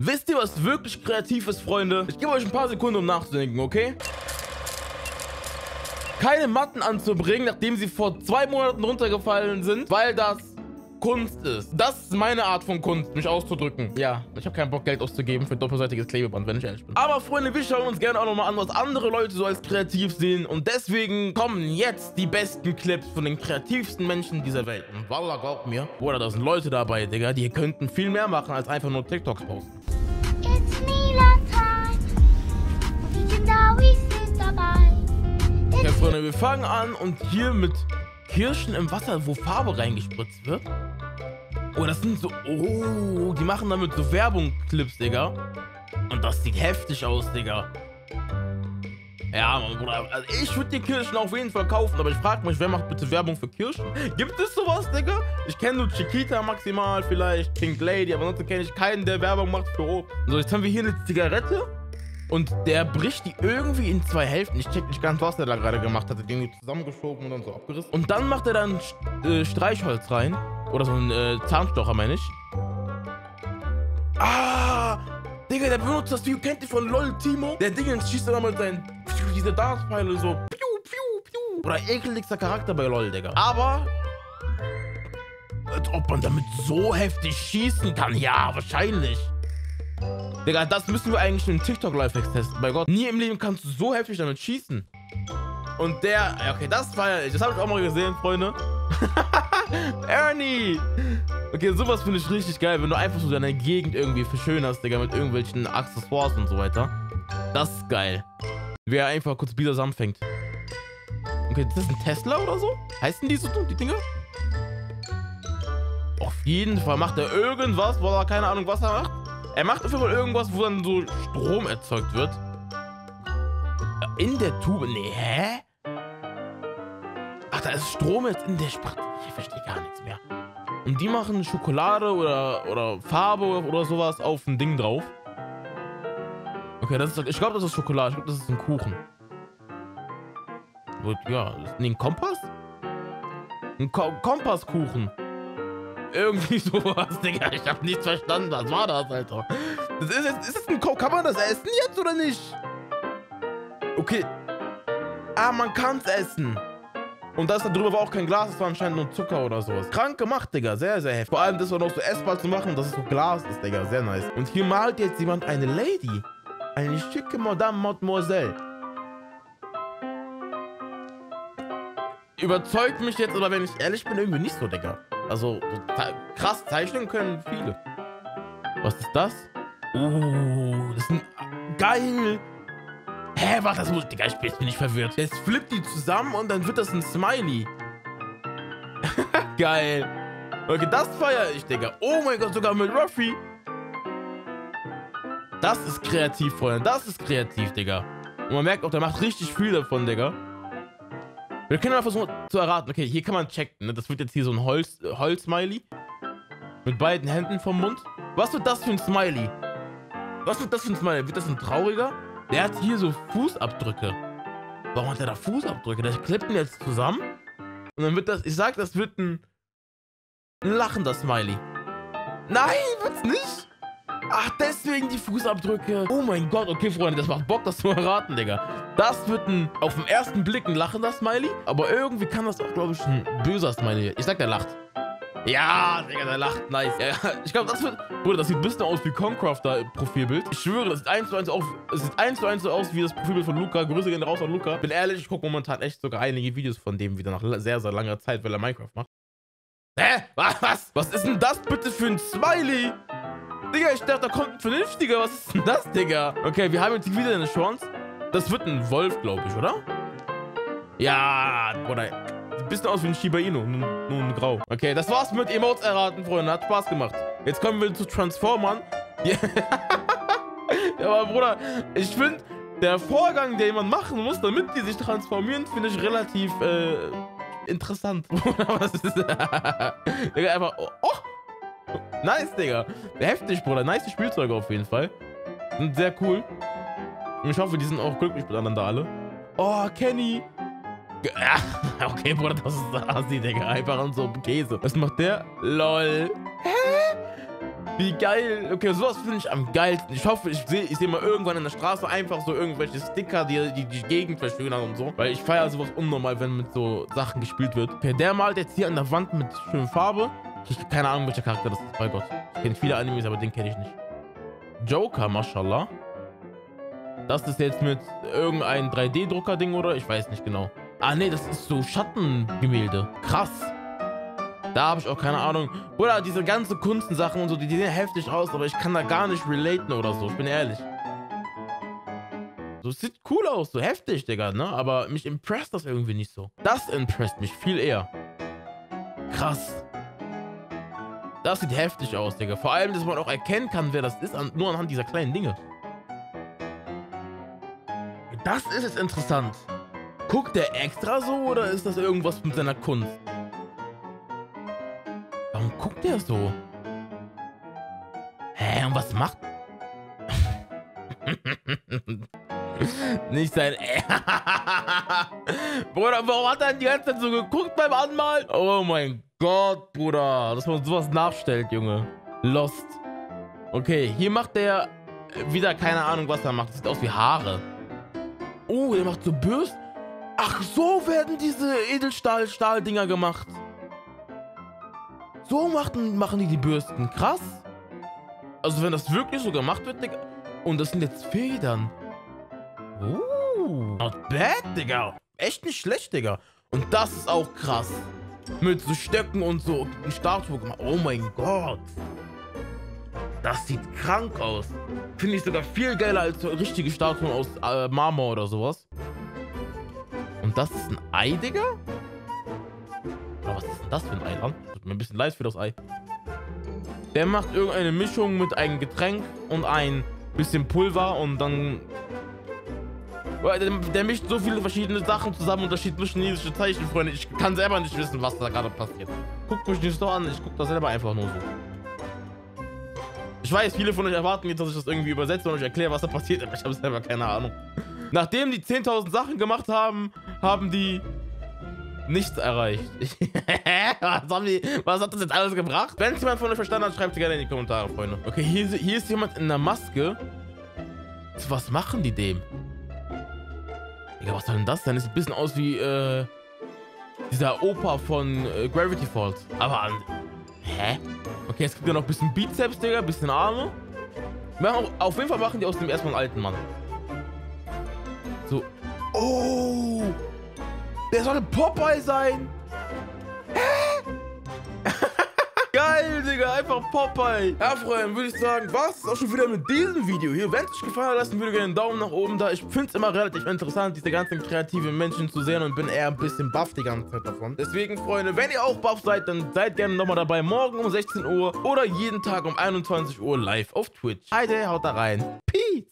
Wisst ihr, was wirklich kreativ ist, Freunde? Ich gebe euch ein paar Sekunden, um nachzudenken, okay? Keine Matten anzubringen, nachdem sie vor zwei Monaten runtergefallen sind, weil das Kunst ist. Das ist meine Art von Kunst, mich auszudrücken. Ja, ich habe keinen Bock, Geld auszugeben für doppelseitiges Klebeband, wenn ich ehrlich bin. Aber Freunde, wir schauen uns gerne auch nochmal an, was andere Leute so als kreativ sehen. Und deswegen kommen jetzt die besten Clips von den kreativsten Menschen dieser Welt. Und Wallah, glaubt mir, Bruder, da sind Leute dabei, Digga, die könnten viel mehr machen, als einfach nur TikToks posten. Freunde, wir fangen an und hier mit Kirschen im Wasser, wo Farbe reingespritzt wird. Oh, das sind so... Oh, die machen damit so Werbung-Clips, Digga. Und das sieht heftig aus, Digga. Ja, Mann, Bruder. Also ich würde die Kirschen auf jeden Fall kaufen, aber ich frage mich, wer macht bitte Werbung für Kirschen? Gibt es sowas, Digga? Ich kenne nur Chiquita maximal, vielleicht Pink Lady, aber ansonsten kenne ich keinen, der Werbung macht für Obst. So, jetzt haben wir hier eine Zigarette. Und der bricht die irgendwie in zwei Hälften. Ich check nicht ganz, was der da gerade gemacht hat. Den zusammengeschoben und dann so abgerissen. Und dann macht er dann äh, Streichholz rein. Oder so ein äh, Zahnstocher, meine ich. Ah! Digga, der benutzt das Video. Kennt ihr von LOL Timo? Der Ding schießt dann mit seinen diese Dartpfeile so. Piu, piu, piu. Oder ekeligster Charakter bei LOL, Digga. Aber als ob man damit so heftig schießen kann. Ja, wahrscheinlich. Digga, das müssen wir eigentlich in TikTok Lifehacks testen. Bei Gott, nie im Leben kannst du so heftig damit schießen. Und der, okay, das war das habe ich auch mal gesehen, Freunde. Ernie! Okay, sowas finde ich richtig geil, wenn du einfach so deine Gegend irgendwie verschönerst, Digga, mit irgendwelchen Accessoires und so weiter. Das ist geil. Wie er einfach kurz wieder anfängt. Okay, das ist ein Tesla oder so? Heißen die so, die Dinger? Auf jeden Fall macht er irgendwas, wo er keine Ahnung, was er macht. Er macht auf jeden Fall irgendwas, wo dann so Strom erzeugt wird. In der Tube? Nee, hä? Ach, da ist Strom jetzt in der Spritze. Ich verstehe gar nichts mehr. Und die machen Schokolade oder, oder Farbe oder sowas auf ein Ding drauf. Okay, das ist, ich glaube, das ist Schokolade. Ich glaube, das ist ein Kuchen. Ja, nee, ein Kompass? Ein Ko Kompasskuchen. Irgendwie sowas, Digga. Ich hab nichts verstanden. Was war das, Alter? Das ist, jetzt, ist das ein Ko Kann man das essen jetzt oder nicht? Okay. Ah, man kann's essen. Und das da drüber war auch kein Glas, das war anscheinend nur Zucker oder sowas. Krank gemacht, Digga. Sehr, sehr heftig. Vor allem das war noch so essbar zu machen, dass es so Glas ist, Digga. Sehr nice. Und hier malt jetzt jemand eine Lady. Eine schicke Madame Mademoiselle. Überzeugt mich jetzt, aber wenn ich ehrlich bin, irgendwie nicht so, Digga. Also, so krass zeichnen können viele. Was ist das? Oh, das ist Geil! Hä, was das muss... Digga, ich bin nicht verwirrt. Jetzt flippt die zusammen und dann wird das ein Smiley. Geil. Okay, das feiere ich, Digga. Oh mein Gott, sogar mit Ruffy. Das ist kreativ, Freunde. Das ist kreativ, Digga. Und man merkt auch, der macht richtig viel davon, Digga. Wir können mal versuchen zu erraten. Okay, hier kann man checken. Ne? Das wird jetzt hier so ein Holz, äh, Holz-Smiley. Mit beiden Händen vom Mund. Was wird das für ein Smiley? Was wird das für ein Smiley? Wird das ein trauriger? Der hat hier so Fußabdrücke. Warum hat er da Fußabdrücke? Der klippt ihn jetzt zusammen. Und dann wird das, ich sag, das wird ein, ein lachender Smiley. Nein, wird's nicht. Ach, deswegen die Fußabdrücke. Oh mein Gott, okay, Freunde, das macht Bock, das zu erraten, Digga. Das wird ein, auf den ersten Blick ein lachender Smiley, aber irgendwie kann das auch, glaube ich, ein böser Smiley. Ich sag, der lacht. Ja, Digga, der lacht. Nice. Ja, ich glaube, das wird... Bruder, das sieht ein bisschen aus wie Concrafter Profilbild. Ich schwöre, das sieht eins zu eins auf... Es sieht eins zu eins so aus wie das Profilbild von Luca. Grüße gehen raus an Luca. Bin ehrlich, ich gucke momentan echt sogar einige Videos von dem wieder nach sehr, sehr langer Zeit, weil er Minecraft macht. Hä? Was? Was ist denn das bitte für ein Smiley? Digga, ich dachte, da kommt ein vernünftiger. Was ist denn das, Digga? Okay, wir haben jetzt wieder eine Chance. Das wird ein Wolf, glaube ich, oder? Ja, Bruder. Sieht ein bisschen aus wie ein Shiba Inu, nur, nur ein Grau. Okay, das war's mit Emotes erraten, Freunde. Hat Spaß gemacht. Jetzt kommen wir zu Transformern. ja, aber Bruder, ich finde, der Vorgang, den man machen muss, damit die sich transformieren, finde ich relativ äh, interessant. Was ist das? Einfach... Oh, oh! Nice, Digga. Heftig, Bruder. Nice Spielzeuge auf jeden Fall. Sind sehr cool. Und ich hoffe, die sind auch glücklich miteinander alle. Oh, Kenny. Okay, Bruder, das ist Asi, Digga. Einfach an so Käse. Was macht der? LOL. Hä? Wie geil. Okay, sowas finde ich am geilsten. Ich hoffe, ich sehe ich seh mal irgendwann in der Straße einfach so irgendwelche Sticker, die die, die Gegend verschönern und so. Weil ich feiere sowas unnormal, wenn mit so Sachen gespielt wird. Okay, der malt jetzt hier an der Wand mit schöner Farbe. Ich keine Ahnung, welcher Charakter das ist. Bei Gott. Ich kenne viele Animes, aber den kenne ich nicht. Joker, mashallah. Das ist jetzt mit irgendein 3D-Drucker-Ding oder? Ich weiß nicht genau. Ah, nee, das ist so Schattengemälde. Krass. Da habe ich auch keine Ahnung. Oder diese ganze Kunstensachen und so, die, sehen heftig aus, aber ich kann da gar nicht relaten oder so. Ich bin ehrlich. So, sieht cool aus, so heftig, Digga, ne? Aber mich impresst das irgendwie nicht so. Das impresst mich viel eher. Krass. Das sieht heftig aus, Digga. Vor allem, dass man auch erkennen kann, wer das ist, an, nur anhand dieser kleinen Dinge. Das ist jetzt interessant. Guckt der extra so oder ist das irgendwas mit seiner Kunst? Warum guckt der so? Hä, und was macht... Nicht sein... Bruder, warum hat er die ganze Zeit so geguckt beim Anmalen? Oh mein Gott, Bruder. Dass man sowas nachstellt, Junge. Lost. Okay, hier macht der wieder keine Ahnung, was er macht. Das sieht aus wie Haare. Oh, der macht so Bürsten. Ach, so werden diese Edelstahl-Stahl-Dinger gemacht. So machen, machen die die Bürsten. Krass. Also wenn das wirklich so gemacht wird, Digga. Und das sind jetzt Federn. Uh, not bad, Digga. Echt nicht schlecht, Digga. Und das ist auch krass. Mit so Stöcken und so Statue gemacht. Oh mein Gott. Das sieht krank aus. Finde ich sogar viel geiler als so richtige Statuen aus äh, Marmor oder sowas. Und das ist ein Ei, Digga? Oder was ist denn das für ein Ei dann? Tut mir ein bisschen leid für das Ei. Der macht irgendeine Mischung mit einem Getränk und ein bisschen Pulver und dann... Der, der mischt so viele verschiedene Sachen zusammen da nur chinesische Zeichen, Freunde. Ich kann selber nicht wissen, was da gerade passiert. Guckt mich nicht so an, ich guck das selber einfach nur so. Ich weiß, viele von euch erwarten jetzt, dass ich das irgendwie übersetze und euch erkläre, was da passiert, aber ich habe selber keine Ahnung. Nachdem die 10.000 Sachen gemacht haben, haben die nichts erreicht. was, haben die, was hat das jetzt alles gebracht? Wenn es jemand von euch verstanden hat, schreibt es gerne in die Kommentare, Freunde. Okay, hier, hier ist jemand in der Maske. Was machen die dem? Digga, was soll denn das denn? Das sieht ein bisschen aus wie, äh, dieser Opa von äh, Gravity Falls. Aber an... Hä? Okay, es gibt ja noch ein bisschen Bizeps, Digga, ein bisschen Arme. Auf jeden Fall machen die aus dem erstmal einen alten Mann. So. Oh! Der soll ein Popeye sein! Geil, Digga, einfach Popeye. Ja, Freunde, würde ich sagen, was ist auch schon wieder mit diesem Video hier. Wenn es euch gefallen hat, lassen würde gerne einen Daumen nach oben da. Ich finde es immer relativ interessant, diese ganzen kreativen Menschen zu sehen und bin eher ein bisschen baff die ganze Zeit davon. Deswegen, Freunde, wenn ihr auch baff seid, dann seid gerne nochmal dabei morgen um 16 Uhr oder jeden Tag um 21 Uhr live auf Twitch. Heide, haut da rein. Peace.